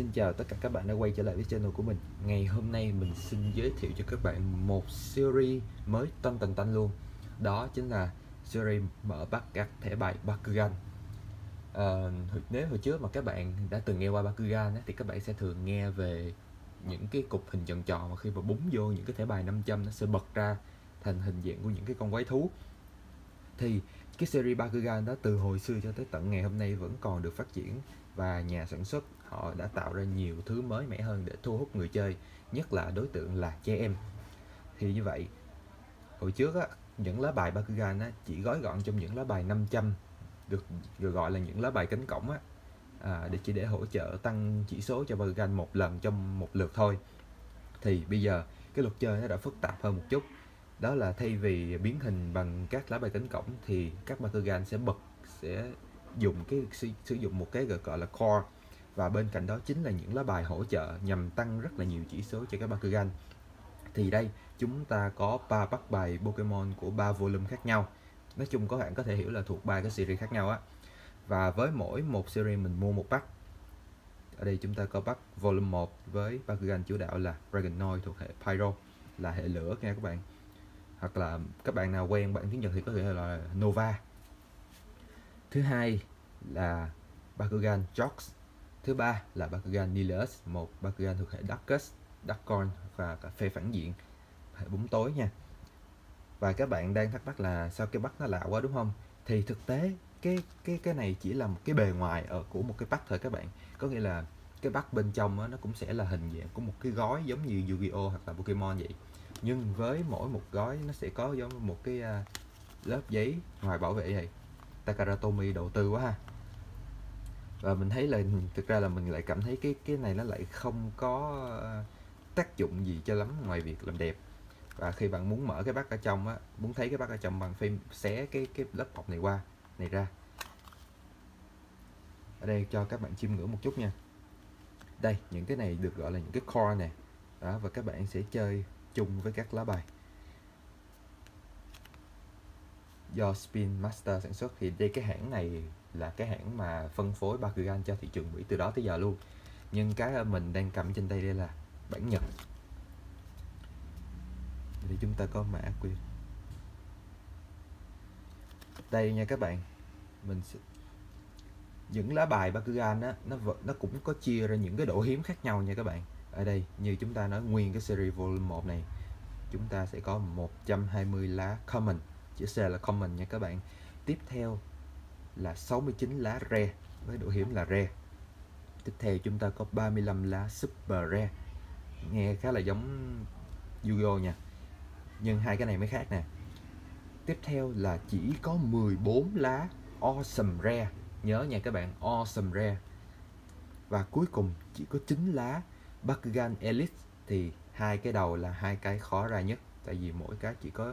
Xin chào tất cả các bạn đã quay trở lại với channel của mình. Ngày hôm nay mình xin giới thiệu cho các bạn một series mới tân tần tanh luôn. Đó chính là series mở bắt các thẻ bài Bakugan. À, Nếu hồi trước mà các bạn đã từng nghe qua Bakugan thì các bạn sẽ thường nghe về những cái cục hình tròn tròn mà khi mà búng vô những cái thẻ bài 500 nó sẽ bật ra thành hình dạng của những cái con quái thú. Thì cái series Bakugan đó từ hồi xưa cho tới tận ngày hôm nay vẫn còn được phát triển và nhà sản xuất họ đã tạo ra nhiều thứ mới mẻ hơn để thu hút người chơi nhất là đối tượng là trẻ em. Thì như vậy hồi trước á, những lá bài Bakugan á, chỉ gói gọn trong những lá bài 500 được được gọi là những lá bài cánh cổng á à, để chỉ để hỗ trợ tăng chỉ số cho Bakugan một lần trong một lượt thôi. Thì bây giờ cái luật chơi nó đã phức tạp hơn một chút. Đó là thay vì biến hình bằng các lá bài cánh cổng thì các Bakugan sẽ bật sẽ dùng cái sử, sử dụng một cái gọi là core và bên cạnh đó chính là những lá bài hỗ trợ nhằm tăng rất là nhiều chỉ số cho các Bakugan. Thì đây, chúng ta có ba bắt bài Pokemon của ba volume khác nhau. Nói chung các bạn có thể hiểu là thuộc ba cái series khác nhau á. Và với mỗi một series mình mua một bắt ở đây chúng ta có bắt volume 1 với Bakugan chủ đạo là Dragonoid thuộc hệ Pyro, là hệ lửa nha các bạn. Hoặc là các bạn nào quen bạn tiếng Nhật thì có thể là Nova. Thứ hai là Bakugan Jocks thứ ba là Bakugan Nilus một Bakugan thuộc hệ Darkus Darkcorn và cả phê phản diện hệ bóng tối nha. Và các bạn đang thắc mắc là sao cái bắt nó lạ quá đúng không? Thì thực tế cái cái cái này chỉ là một cái bề ngoài ở của một cái bắt thôi các bạn. Có nghĩa là cái bắt bên trong đó, nó cũng sẽ là hình dạng của một cái gói giống như Yu-Gi-Oh! hoặc là Pokemon vậy. Nhưng với mỗi một gói nó sẽ có giống một cái uh, lớp giấy ngoài bảo vệ vậy. Takaratomi đầu tư quá ha và mình thấy là ừ, thực ra là mình lại cảm thấy cái cái này nó lại không có ờ, tác dụng gì cho lắm ngoài việc làm đẹp. Và khi bạn muốn mở cái bát ở trong á, muốn thấy cái bát ở trong bằng phim xé cái cái lớp bọc này qua, này ra. Ở đây cho các bạn chiêm ngưỡng một chút nha. Đây, những cái này được gọi là những cái core này đó, và các bạn sẽ chơi chung với các lá bài. Do Spin Master sản xuất thì đây cái hãng này là cái hãng mà phân phối Bakugan cho thị trường Mỹ từ đó tới giờ luôn. Nhưng cái mình đang cầm trên tay đây là bản Nhật. Thì chúng ta có mã quyền đây nha các bạn. Mình sẽ những lá bài Bakugan á nó nó cũng có chia ra những cái độ hiếm khác nhau nha các bạn. Ở đây, như chúng ta nói nguyên cái series volume 1 này, chúng ta sẽ có 120 lá common chữ C là common nha các bạn. Tiếp theo là 69 lá rare với độ hiếm là rare tiếp theo chúng ta có 35 lá super rare nghe khá là giống Yu-Gi-Oh nha. Nhưng hai cái này mới khác nè. Tiếp theo là chỉ có 14 lá awesome rare nhớ nha các bạn, awesome rare và cuối cùng chỉ có 9 lá Bakugan Elite, thì hai cái đầu là hai cái khó ra nhất. Tại vì mỗi cái chỉ có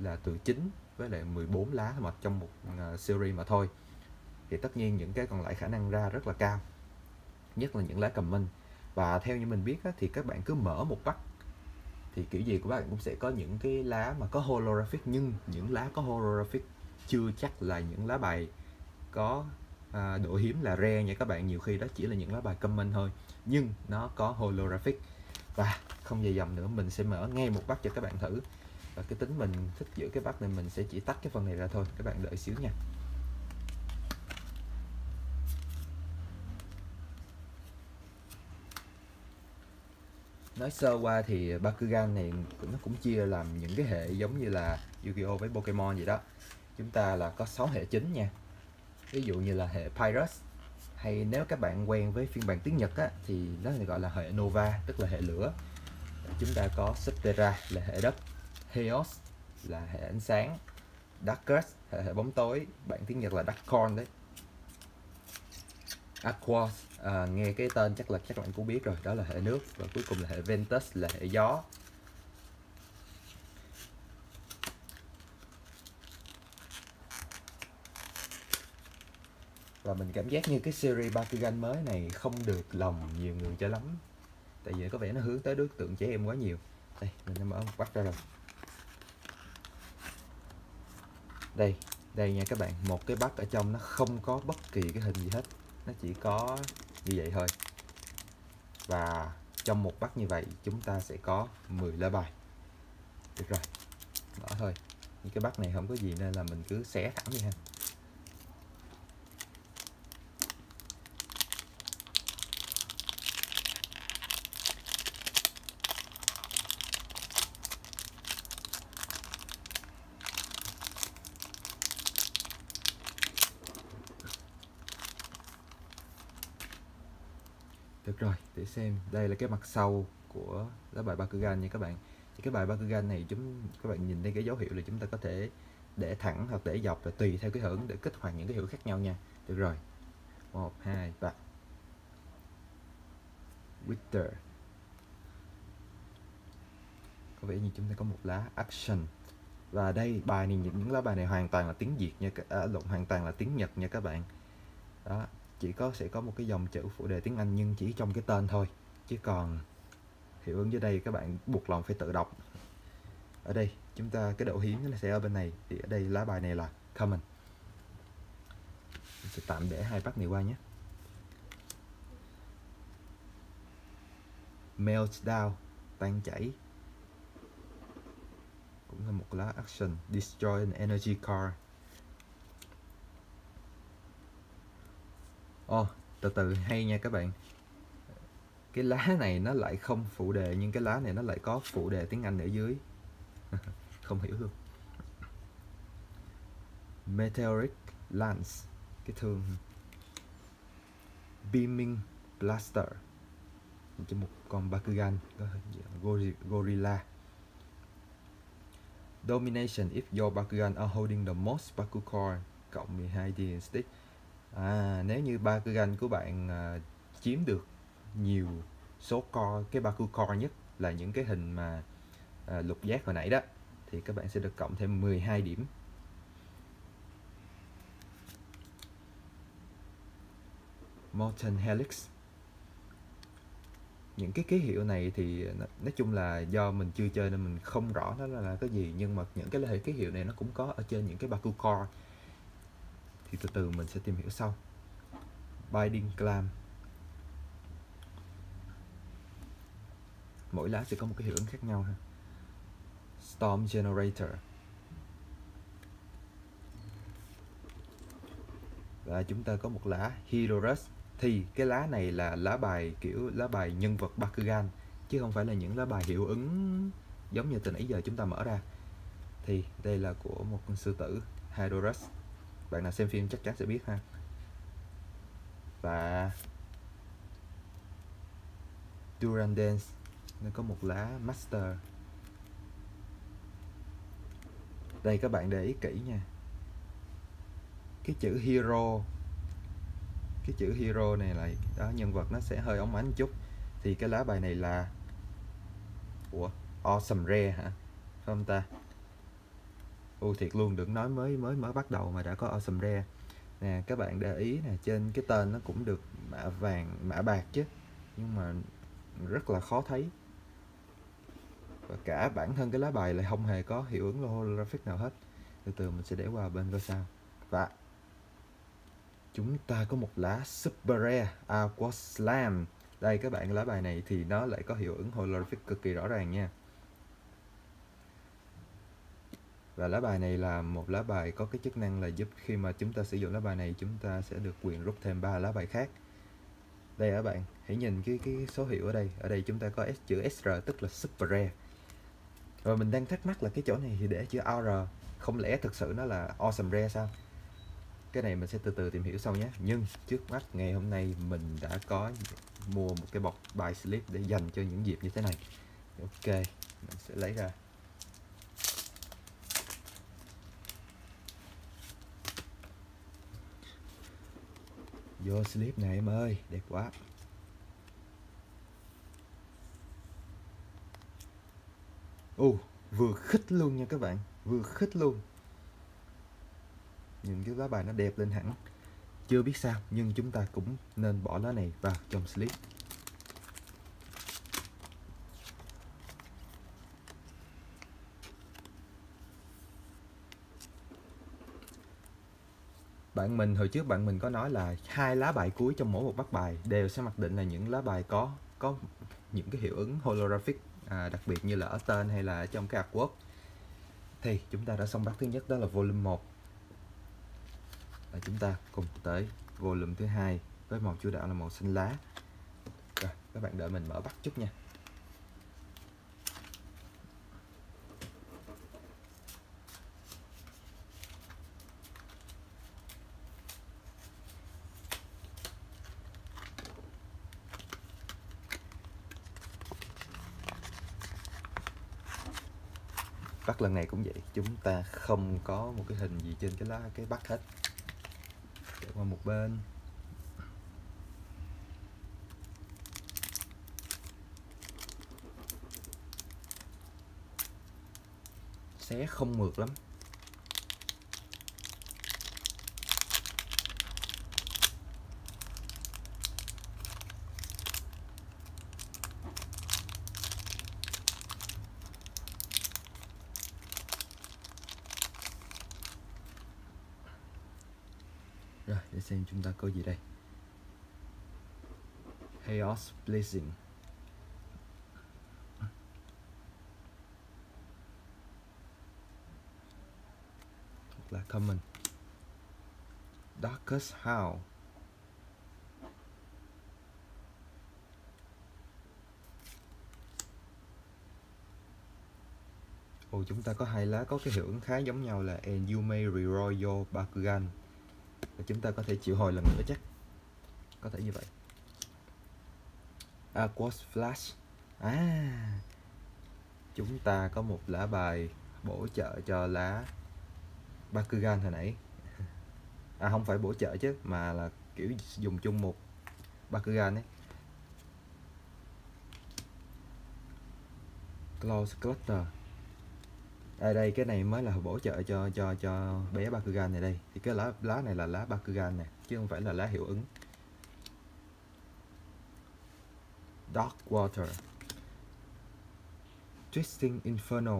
là từ 9 với lại 14 lá mà trong một à, series mà thôi. Thì tất nhiên những cái còn lại khả năng ra rất là cao nhất là những lá cầm minh và theo như mình biết á, thì các bạn cứ mở một bắt thì kiểu gì của bạn cũng sẽ có những cái lá mà có holographic nhưng những lá có holographic chưa chắc là những lá bài có à, độ hiếm là rare nha các bạn. Nhiều khi đó chỉ là những lá bài common thôi nhưng nó có holographic. Và không dài dòng nữa mình sẽ mở ngay một bắt cho các bạn thử và cái tính mình thích giữ cái bắt này mình sẽ chỉ tắt cái phần này ra thôi. Các bạn đợi xíu nha. Nói sơ qua thì Bakugan này nó cũng chia làm những cái hệ giống như là Yu-Gi-Oh với Pokemon vậy đó. Chúng ta là có 6 hệ chính nha. Ví dụ như là hệ Pyrus hay nếu các bạn quen với phiên bản tiếng Nhật á, thì nó gọi là hệ Nova tức là hệ lửa. Chúng ta có Subterra là hệ đất. Heos là hệ ánh sáng. Darkus hệ hệ bóng tối. Bản tiếng Nhật là Darkcorn đấy. Aquas à, nghe cái tên chắc là chắc các bạn cũng biết rồi. Đó là hệ nước và cuối cùng là hệ Ventus là hệ gió. Và mình cảm giác như cái series Bakugan mới này không được lòng nhiều người cho lắm. Tại vì có vẻ nó hướng tới đối tượng trẻ em quá nhiều. Đây mình đã mở một bắt ra rồi. Đây đây nha các bạn. Một cái bắt ở trong nó không có bất kỳ cái hình gì hết. Nó chỉ có như vậy thôi. Và trong một bắt như vậy, chúng ta sẽ có 10 lá bài. Được rồi, mở thôi. Những cái bắt này không có gì nên là mình cứ xé thẳng đi ha. Rồi, để xem đây là cái mặt sau của lá bài Bakugan nha các bạn. Thì cái bài Bakugan này chúng các bạn nhìn thấy cái dấu hiệu là chúng ta có thể để thẳng hoặc để dọc là tùy theo cái hưởng để kích hoạt những cái hiệu khác nhau nha. Được rồi. 1 2 3. Richter. Có vẻ như chúng ta có một lá action. Và đây bài này những lá bài này hoàn toàn là tiếng Việt nha, à, lộn hoàn toàn là tiếng Nhật nha các bạn. Đó, chỉ có, sẽ có một cái dòng chữ phụ đề tiếng Anh nhưng chỉ trong cái tên thôi. Chứ còn hiệu ứng dưới đây các bạn buộc lòng phải tự đọc. Ở đây, chúng ta, cái độ hiếm nó sẽ ở bên này. Thì ở đây lá bài này là common mình sẽ tạm để hai bác này qua nhé. Meltdown, tan chảy. Cũng là một lá action. Destroy an energy car. Ồ, oh, từ từ hay nha các bạn. Cái lá này nó lại không phụ đề Nhưng cái lá này nó lại có phụ đề tiếng Anh ở dưới. Không hiểu luôn. Meteoric Lance Cái thương. Beaming Blaster. Cho một con Bakugan Gorilla. Domination if your Bakugan are holding the most Bakugan cộng 12 DN stick à, nếu như ba cái ganh của bạn à, chiếm được nhiều số co cái ba core nhất là những cái hình mà à, lục giác hồi nãy đó thì các bạn sẽ được cộng thêm 12 điểm. Molten Helix. Những cái ký hiệu này thì à, nói chung là do mình chưa chơi nên mình không rõ nó là, là cái gì nhưng mà những cái hệ ký hiệu này nó cũng có ở trên những cái Baku Core thì từ từ mình sẽ tìm hiểu sau. Binding clam mỗi lá sẽ có một cái hiệu ứng khác nhau ha. Storm generator. Và chúng ta có một lá Hydorus thì cái lá này là lá bài kiểu lá bài nhân vật Bakugan, chứ không phải là những lá bài hiệu ứng giống như từ nãy giờ chúng ta mở ra. Thì đây là của một con sư tử Hydorus bạn nào xem phim chắc chắn sẽ biết ha. Và Durandance nó có một lá master. Đây, các bạn để ý kỹ nha. Cái chữ hero, cái chữ hero này là đó, nhân vật nó sẽ hơi ống ánh chút. Thì cái lá bài này là của awesome rare hả? Không ta? U thiệt luôn, đừng nói mới mới mới bắt đầu mà đã có awesome rare. Nè, các bạn để ý nè, trên cái tên nó cũng được mã vàng, mã bạc chứ, nhưng mà rất là khó thấy. Và cả bản thân cái lá bài lại không hề có hiệu ứng holographic nào hết. Từ từ mình sẽ để qua bên coi sao. Và chúng ta có một lá super rare aqua slam đây, các bạn lá bài này thì nó lại có hiệu ứng holographic cực kỳ rõ ràng nha. Và lá bài này là một lá bài có cái chức năng là giúp khi mà chúng ta sử dụng lá bài này chúng ta sẽ được quyền rút thêm ba lá bài khác. Đây các bạn hãy nhìn cái cái số hiệu ở đây. Ở đây chúng ta có S, chữ SR tức là super rare. Và mình đang thắc mắc là cái chỗ này thì để chữ R không lẽ thực sự nó là awesome rare sao? Cái này mình sẽ từ từ tìm hiểu sau nhé. Nhưng trước mắt ngày hôm nay mình đã có mua một cái bọc bài slip để dành cho những dịp như thế này. Ok mình sẽ lấy ra. Vô slip này em ơi đẹp quá. Ồ, uh, vừa khích luôn nha các bạn Vừa khích luôn. Nhìn cái lá bài nó đẹp lên hẳn. Chưa biết sao Nhưng chúng ta cũng nên bỏ lá này vào trong slip bạn mình hồi trước bạn mình có nói là hai lá bài cuối trong mỗi một bát bài đều sẽ mặc định là những lá bài có có những cái hiệu ứng holographic à, đặc biệt như là ở tên hay là ở trong cái artwork. Thì chúng ta đã xong bát thứ nhất đó là volume 1 và chúng ta cùng tới volume thứ hai với màu chủ đạo là màu xanh lá. Rồi các bạn đợi mình mở bắt chút nha. Bắt lần này cũng vậy, chúng ta không có một cái hình gì trên cái lá, cái bắt hết. Để qua một bên. Xé không mượt lắm Rồi, để xem chúng ta có gì đây. Chaos Blazing. Hoặc là Common. Darkest Howl. Ồ, chúng ta có hai lá có cái hiệu ứng khá giống nhau là And You May Reroll Your Bakugan và chúng ta có thể chịu hồi lần nữa chắc. Có thể như vậy. À, Aquas Flash. À chúng ta có một lá bài bổ trợ cho lá Bakugan hồi nãy. À không phải bổ trợ chứ, mà là kiểu dùng chung một Bakugan ấy. Close Clutter ở đây cái này mới là bổ trợ cho cho cho bé Bakugan này đây. Thì cái lá lá này là lá Bakugan này chứ không phải là lá hiệu ứng. Dark Water. Twisting Inferno.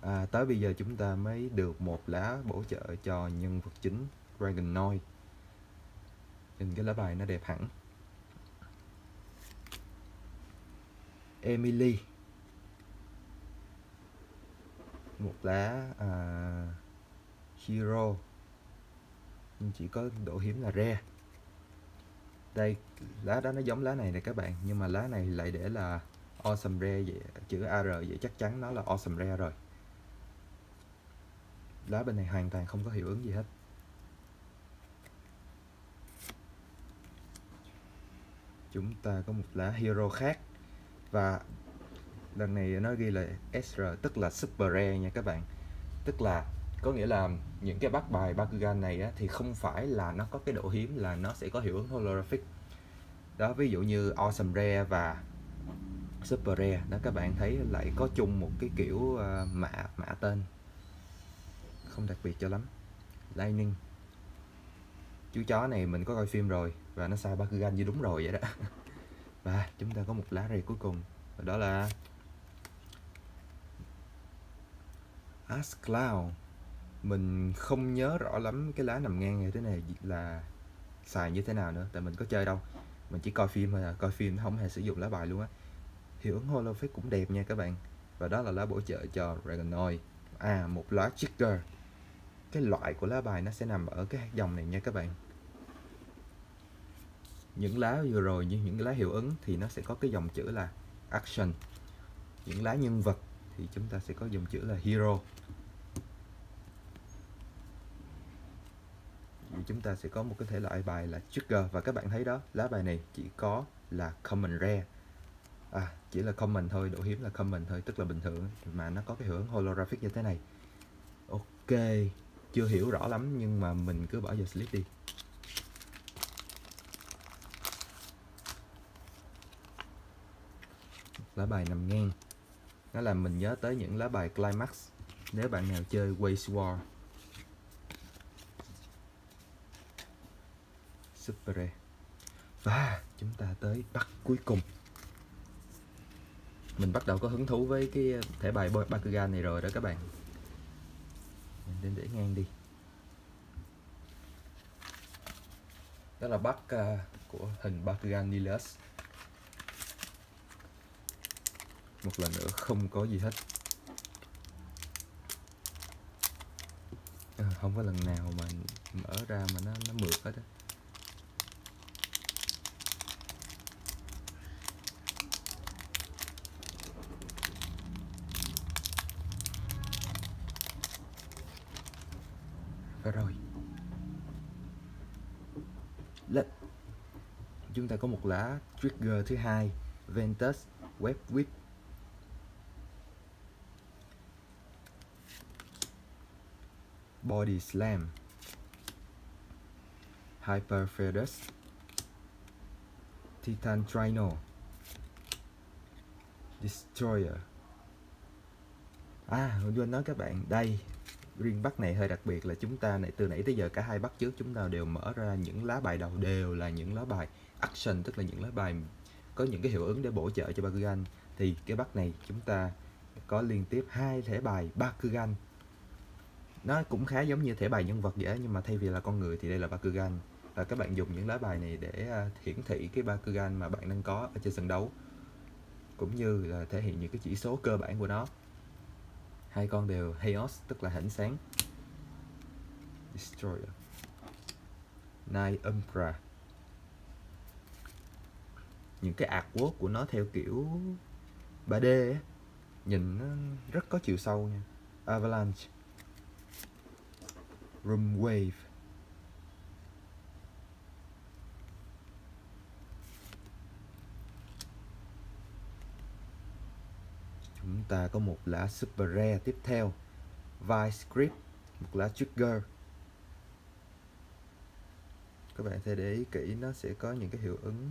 À, tới bây giờ chúng ta mới được một lá bổ trợ cho nhân vật chính Dragonoid. Nhìn cái lá bài nó đẹp hẳn. Emily. Một lá à, hero. Nhưng chỉ có độ hiếm là rare. Đây lá đó nó giống lá này nè các bạn nhưng mà lá này lại để là awesome rare vậy chữ AR vậy chắc chắn nó là awesome rare rồi. Lá bên này hoàn toàn không có hiệu ứng gì hết. Chúng ta có một lá hero khác. Và lần này nó ghi là SR tức là super rare nha các bạn. Tức là có nghĩa là những cái bắt bài Bakugan này á, thì không phải là nó có cái độ hiếm là nó sẽ có hiệu ứng holographic. Đó ví dụ như awesome rare và super rare. Đó các bạn thấy lại có chung một cái kiểu uh, mã mã tên. Không đặc biệt cho lắm. Lightning. Chú chó này mình có coi phim rồi và nó sai Bakugan như đúng rồi vậy đó. Và chúng ta có một lá rầy cuối cùng. Và đó là Ask Cloud. Mình không nhớ rõ lắm cái lá nằm ngang như thế này là xài như thế nào nữa, tại mình có chơi đâu. Mình chỉ coi phim thôi à coi phim không hề sử dụng lá bài luôn á. Hiệu ứng holofake cũng đẹp nha các bạn. Và đó là lá bổ trợ cho Dragonoid à một lá trigger cái loại của lá bài nó sẽ nằm ở cái dòng này nha các bạn. Những lá vừa rồi như những lá hiệu ứng thì nó sẽ có cái dòng chữ là action. Những lá nhân vật thì chúng ta sẽ có dòng chữ là hero. Chúng ta sẽ có một cái thể loại bài là trigger. Và các bạn thấy đó, lá bài này chỉ có là common rare. À chỉ là common thôi, độ hiếm là common thôi, tức là bình thường. Mà nó có cái hưởng holographic như thế này. Ok, chưa hiểu rõ lắm, nhưng mà mình cứ bỏ vào slip đi. Lá bài nằm ngang. Nó làm mình nhớ tới những lá bài climax. Nếu bạn nào chơi Waste War Super và chúng ta tới bắt cuối cùng. Mình bắt đầu có hứng thú với cái ờ, thẻ bài Bakugan này rồi đó các bạn. Mình nên để ngang đi. Đó là bắt uh, của hình Bakugan Nilus một lần nữa không có gì hết. À, không có lần nào mà mở ra mà nó nó mượt hết á. Rồi Let. chúng ta có một lá trigger thứ hai Ventus Web Whip Body Slam. Hyper Feathers Titan Trino. Destroyer. À, quên nói các bạn, đây riêng bắt này hơi đặc biệt là chúng ta này từ nãy tới giờ cả hai bắt trước chúng ta đều mở ra những lá bài đầu, đều là những lá bài action, tức là những lá bài có những cái hiệu ứng để bổ trợ cho Bakugan. Thì cái bắt này chúng ta có liên tiếp hai thẻ bài Bakugan. Nó cũng khá giống như thẻ bài nhân vật vậy nhưng mà thay vì là con người thì đây là Bakugan. Và các bạn dùng những lá bài này để à, hiển thị cái Bakugan mà bạn đang có ở trên sân đấu, cũng như là thể hiện những cái chỉ số cơ bản của nó hai con đều Chaos, tức là hãnh sáng. Destroyer. Night Umbra. Những cái artwork của nó theo kiểu 3D ấy. nhìn nó rất có chiều sâu nha. Avalanche. Room Wave chúng ta có một lá super rare tiếp theo, Vice Script một lá trigger. Các bạn sẽ để ý kỹ, nó sẽ có những cái hiệu ứng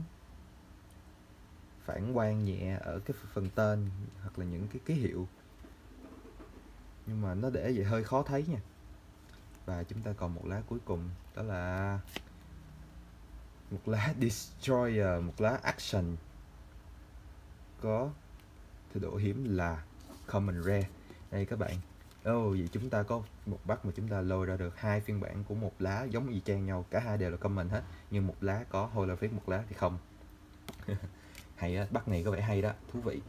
phản quang nhẹ ở cái phần tên hoặc là những cái ký hiệu. Nhưng mà nó để vậy hơi khó thấy nha. Và chúng ta còn một lá cuối cùng, đó là một lá Destroyer, một lá Action. Có thì độ hiếm là common rare. Đây các bạn. Oh vậy chúng ta có một bắt mà chúng ta lôi ra được hai phiên bản của một lá giống y chang nhau. Cả hai đều là common hết nhưng một lá có holographic một lá thì không. Hay á bắt này có vẻ hay đó thú vị.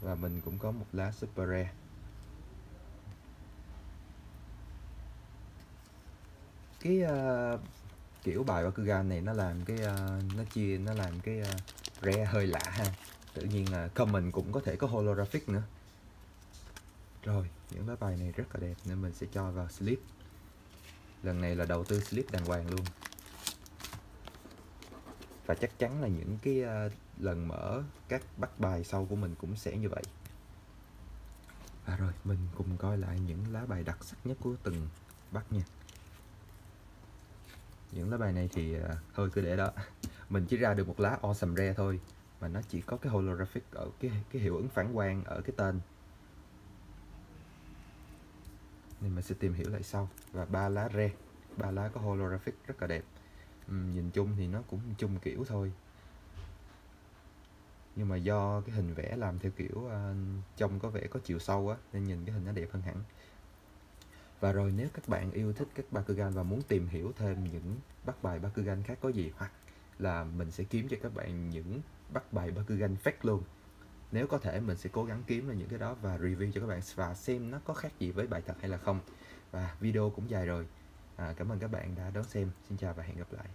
Và mình cũng có một lá super rare. Cái uh, kiểu bài Bakugan này nó làm cái uh, nó chia nó làm cái uh, rare hơi lạ ha tự nhiên là comment cũng có thể có holographic nữa. Rồi những lá bài này rất là đẹp nên mình sẽ cho vào slip. Lần này là đầu tư slip đàng hoàng luôn. Và chắc chắn là những cái uh, lần mở các bắt bài sau của mình cũng sẽ như vậy. Và rồi mình cùng coi lại những lá bài đặc sắc nhất của từng bắt nha. Những lá bài này thì uh, thôi cứ để đó. Mình chỉ ra được một lá awesome rare thôi mà nó chỉ có cái holographic ở cái cái hiệu ứng phản quang ở cái tên. Nên mình sẽ tìm hiểu lại sau. Và ba lá re ba lá có holographic rất là đẹp. Uhm, nhìn chung thì nó cũng chung kiểu thôi. Nhưng mà do cái hình vẽ làm theo kiểu uh, trông có vẻ có chiều sâu á nên nhìn cái hình nó đẹp hơn hẳn. Và rồi nếu các bạn yêu thích các Bakugan và muốn tìm hiểu thêm những bắt bài Bakugan khác có gì hoặc là mình sẽ kiếm cho các bạn những bắt bài Bakugan fake luôn. Nếu có thể mình sẽ cố gắng kiếm ra những cái đó và review cho các bạn và xem nó có khác gì với bài thật hay là không. Và video cũng dài rồi. À, cảm ơn các bạn đã đón xem. Xin chào và hẹn gặp lại.